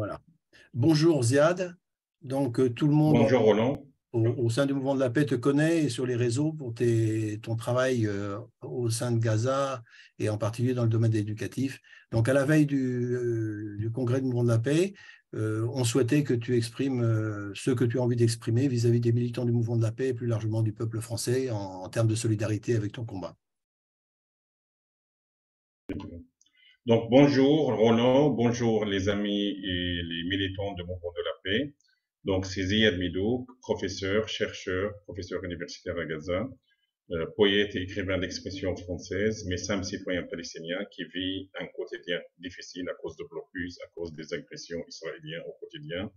Voilà. Bonjour Ziad. Donc, tout le monde. Bonjour Roland au, sein du mouvement de la paix te connaît et sur les réseaux pour ton travail euh, au sein de Gaza et en particulier dans le domaine éducatif. Donc, à la veille du, euh, congrès du mouvement de la paix, euh, on souhaitait que tu exprimes ce que tu as envie d'exprimer vis-à-vis des militants du mouvement de la paix et plus largement du peuple français en, termes de solidarité avec ton combat. Donc, bonjour Roland, bonjour les amis et les militants du mouvement de la paix. Donc, c'est Ziyad Midouk, professeur, chercheur, professeur universitaire à Gaza, euh, poète et écrivain d'expression française, mais simple citoyen palestinien qui vit un quotidien difficile à cause de blocus, à cause des agressions israéliennes au quotidien,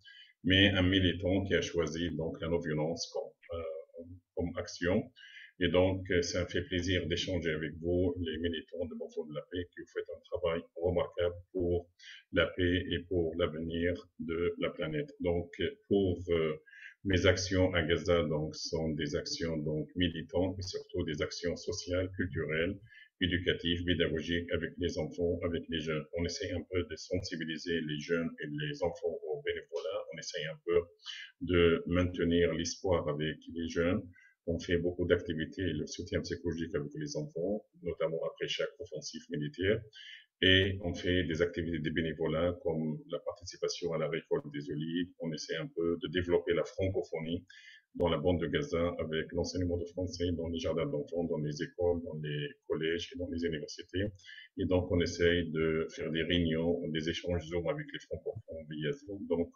mais un militant qui a choisi donc la non-violence comme, euh, comme action et donc, euh, ça me fait plaisir d'échanger avec vous, les militants de Mouvement de la paix, qui faites un travail remarquable pour la paix et pour l'avenir de la planète. Donc, pour euh, mes actions à Gaza, donc, sont des actions donc militantes, mais surtout des actions sociales, culturelles, éducatives, pédagogiques avec les enfants, avec les jeunes. On essaie un peu de sensibiliser les jeunes et les enfants au bénévolat. On essaie un peu de maintenir l'espoir avec les jeunes on fait beaucoup d'activités le soutien psychologique avec les enfants, notamment après chaque offensive militaire. Et on fait des activités de bénévolat comme la participation à la récolte des olives. On essaie un peu de développer la francophonie dans la bande de Gaza avec l'enseignement de français dans les jardins d'enfants, dans les écoles, dans les collèges et dans les universités. Et donc, on essaye de faire des réunions, des échanges Zoom avec les francophones via Zoom. Donc,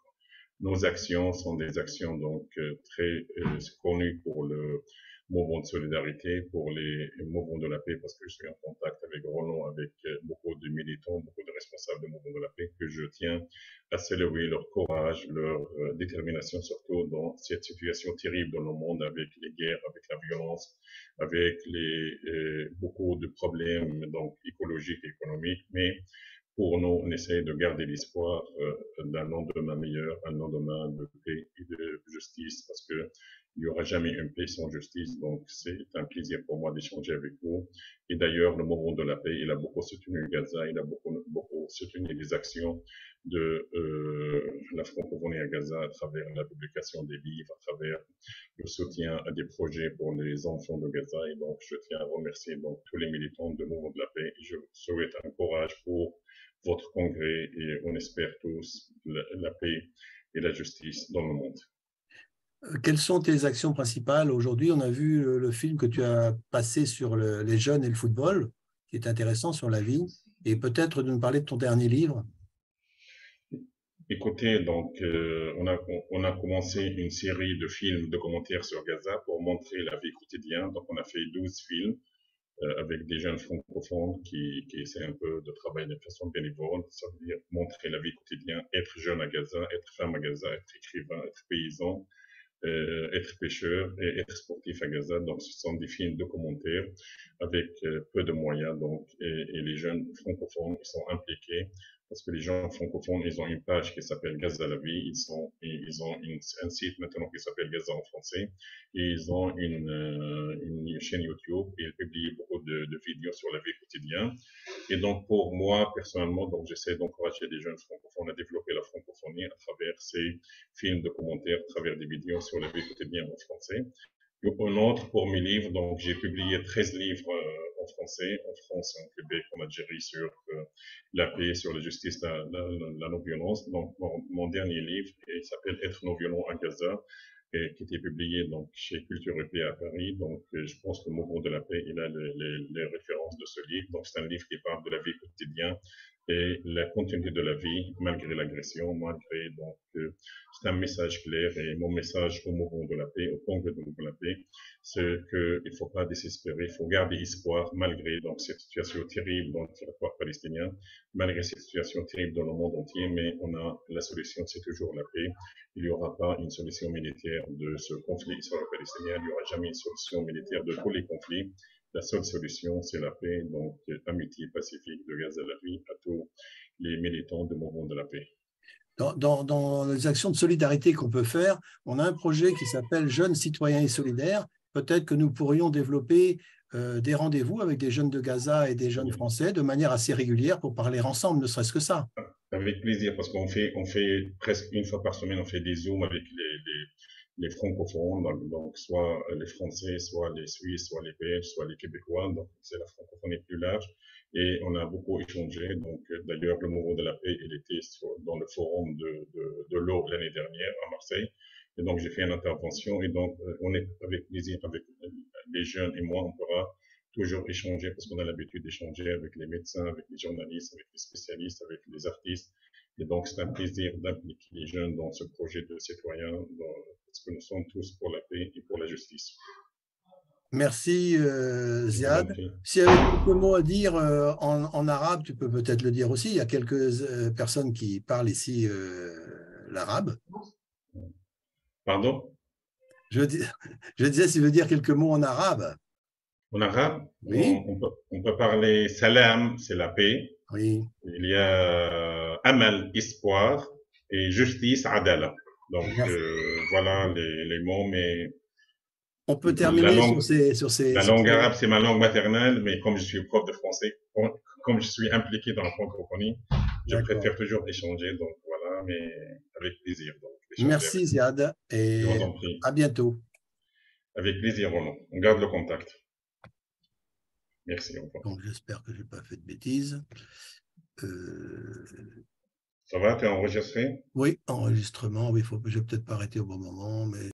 nos actions sont des actions donc euh, très euh, connues pour le mouvement de solidarité, pour les mouvements de la paix, parce que je suis en contact avec Roland, avec euh, beaucoup de militants, beaucoup de responsables du mouvement de la paix, que je tiens à célébrer leur courage, leur détermination, surtout dans cette situation terrible dans le monde, avec les guerres, avec la violence, avec les beaucoup de problèmes donc écologiques et économiques, mais pour nous, on essaie de garder l'espoir euh, d'un lendemain meilleur, un lendemain de paix et de justice, parce que il n'y aura jamais une paix sans justice. Donc, c'est un plaisir pour moi d'échanger avec vous. Et d'ailleurs, le mouvement de la paix, il a beaucoup soutenu Gaza, il a beaucoup, beaucoup soutenu les actions de euh, la francophonie à Gaza à travers la publication des livres, à travers le soutien à des projets pour les enfants de Gaza. Et donc, je tiens à remercier donc tous les militants du mouvement de la paix. Je souhaite un courage pour votre congrès et on espère tous la, paix et la justice dans le monde. Euh, quelles sont tes actions principales aujourd'hui? On a vu le, film que tu as passé sur les jeunes et le football, qui est intéressant sur la vie, et peut-être de nous parler de ton dernier livre. Écoutez, donc euh, on, a, commencé une série de films de commentaires sur Gaza pour montrer la vie quotidienne. Donc on a fait 12 films euh, avec des jeunes francophones qui, qui essaient un peu de travailler de façon bénévole, ça veut dire montrer la vie quotidienne, être jeune à Gaza, être femme à Gaza, être écrivain, être paysan, euh, être pêcheur et être sportif à Gaza. Donc, ce sont des films documentaires avec euh, peu de moyens. Donc, et, les jeunes francophones, sont impliqués parce que les gens francophones, ils ont une page qui s'appelle Gaza la vie, ils, sont, ils ont un site maintenant qui s'appelle Gaza en français, et ils ont une, euh, une chaîne YouTube, et ils publient beaucoup de, de, vidéos sur la vie quotidienne. Et donc pour moi, personnellement, donc j'essaie d'encourager les jeunes francophones à développer la francophonie à travers ces films documentaires, à travers des vidéos sur la vie quotidienne en français. Un autre pour mes livres, donc j'ai publié 13 livres euh, en français, en France, en Québec, en Algérie, sur euh, la paix, sur la justice, la, non-violence. Donc mon, dernier livre, s'appelle Être non-violent à Gaza, et, qui était publié donc chez Culture EP à Paris. Donc euh, je pense que le mouvement de la paix, il a les, les références de ce livre. Donc c'est un livre qui parle de la vie quotidienne et la continuité de la vie malgré l'agression, malgré donc euh, c'est un message clair et mon message au mouvement de la paix, au congrès du mouvement de la paix, c'est qu'il ne faut pas désespérer, il faut garder espoir malgré donc cette situation terrible dans le territoire palestinien, malgré cette situation terrible dans le monde entier, mais on a la solution, c'est toujours la paix. Il n'y aura pas une solution militaire de ce conflit israélo-palestinien, il n'y aura jamais une solution militaire de tous les conflits la seule solution, c'est la paix, donc amitié pacifique de Gaza la vie à tous les militants du mouvement de la paix. Dans, les actions de solidarité qu'on peut faire, on a un projet qui s'appelle Jeunes citoyens et solidaires. Peut-être que nous pourrions développer euh, des rendez-vous avec des jeunes de Gaza et des jeunes français de manière assez régulière pour parler ensemble, ne serait-ce que ça. Avec plaisir, parce qu'on fait, on fait presque une fois par semaine, on fait des zooms avec les, les, les francophones, donc, soit les Français, soit les Suisses, soit les Belges, soit les Québécois, donc c'est la francophonie plus large. Et on a beaucoup échangé. Donc, d'ailleurs, le mouvement de la paix, il était dans le forum de, de, de l'eau l'année dernière à Marseille. Et donc, j'ai fait une intervention. Et donc, on est avec plaisir avec les jeunes et moi, on pourra toujours échanger parce qu'on a l'habitude d'échanger avec les médecins, avec les journalistes, avec les spécialistes, avec les artistes. Et donc, c'est un plaisir d'impliquer les jeunes dans ce projet de citoyen, parce que nous sommes tous pour la paix et pour la justice. Merci euh, Ziad. S'il y avait quelques mots à dire euh, en, en, arabe, tu peux peut-être le dire aussi. Il y a quelques euh, personnes qui parlent ici l'arabe. Pardon? Je, dis, je disais s'il veut dire quelques mots en arabe. En arabe? Oui. on, on, peut, on, peut, parler salam, c'est la paix. Oui. Il y a amal, espoir, et justice, adala. Donc voilà les, les mots, mais on peut terminer langue, sur, ces, sur ces. La langue arabe, c'est ma langue maternelle, mais comme je suis prof de français, comme je suis impliqué dans la francophonie, je préfère toujours échanger. Donc voilà, mais avec plaisir. Donc, Merci. Ziad et à bientôt. Avec plaisir, Roland. On garde le contact. Merci. Au revoir. Donc j'espère que je n'ai pas fait de bêtises. Euh... Ça va, tu es enregistré? Oui, enregistrement. Oui, faut, je vais peut-être pas arrêter au bon moment, mais.